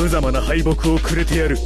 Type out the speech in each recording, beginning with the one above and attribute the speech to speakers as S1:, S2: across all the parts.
S1: 無様な敗北をくれてやる。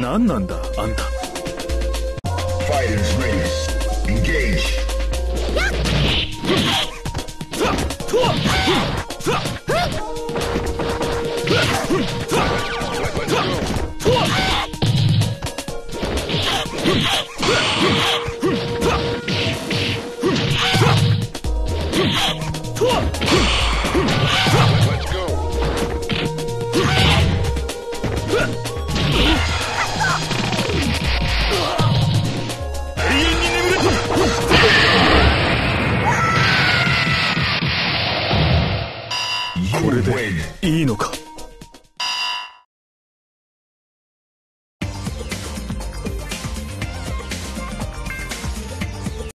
S1: 何なんだあんたこれでいいのか？